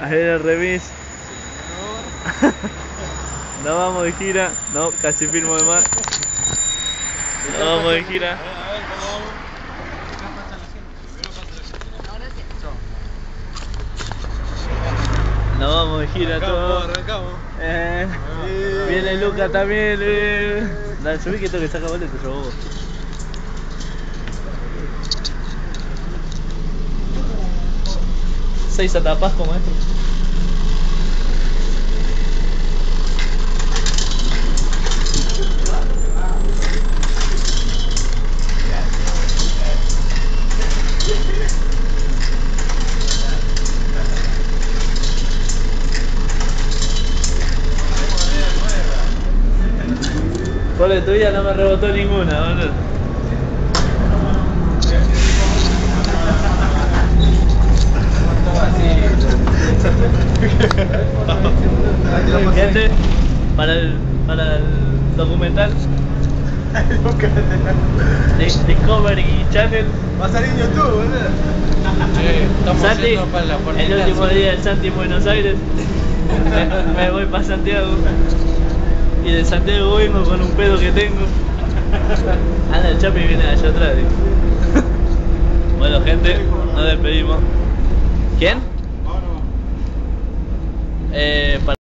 Ahí el remis. No vamos de gira. No, casi firmo de más. No vamos de gira. No vamos de gira todos. arrancamos. Eh, viene Luca también. Eh. Dale, subí que tengo que sacar boleto yo vos. Seis atapas como esto. Por tuya no me rebotó ninguna, boludo. Gente, para el, para el documental Dis- Discovery Channel, Va a salir en YouTube, boludo. Santi, yendo para la el último día del Santi en Buenos Aires, me, me voy para Santiago y de Santiago vengo con un pedo que tengo. Anda el Chapi viene de allá atrás. digo. Bueno gente, nos despedimos. ¿Quién? Eh, para